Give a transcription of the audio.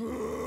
Boo!